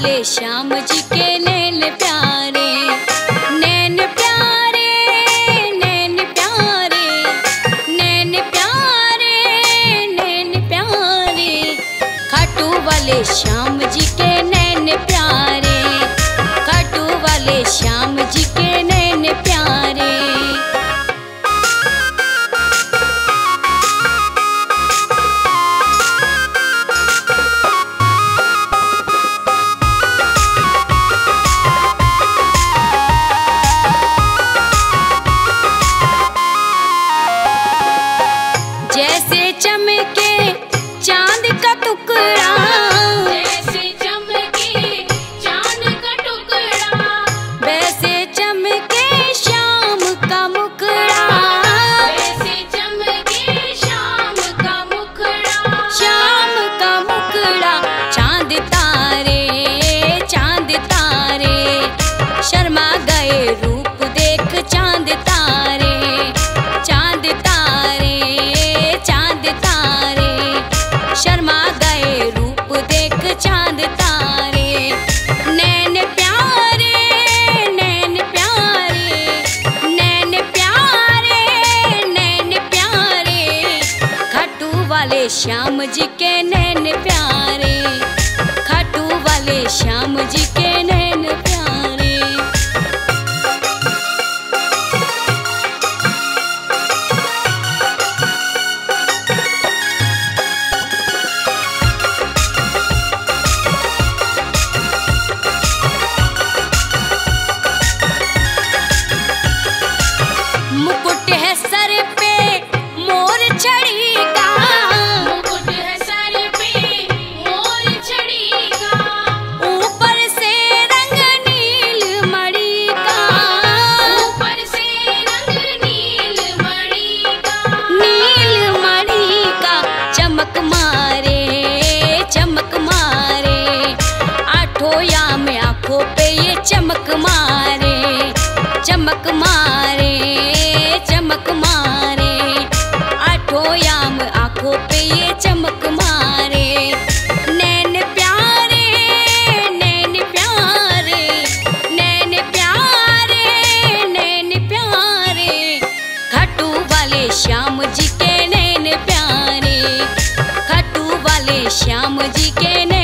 वाले श्याम जी के नैन प्यारे नैन प्यारे नैन प्यारे नैन प्यारे नैन प्यारे। खाटू वाले श्याम वाले श्याम जी के नैन प्यारे खाटू वाले श्याम जी के ये चमक मारे चमक मारे चमक मारे। आठो याम आँखों पे ये चमक मारे। नैन प्यारे नैन प्यारे नैन प्यारे नैन प्यारे। खटू वाले श्याम जी के नैन प्यारे। खटू वाले श्याम जी के नैन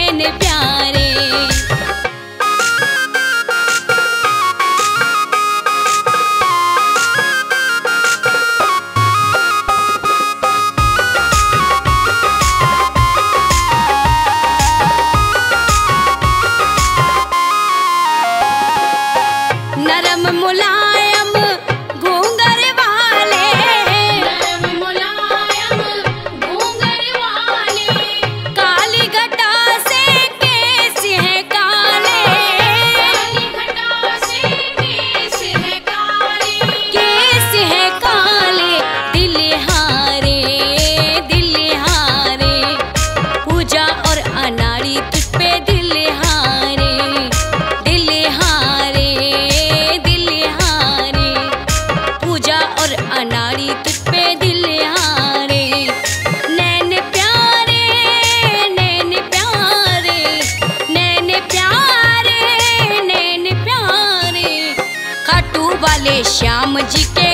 समझ के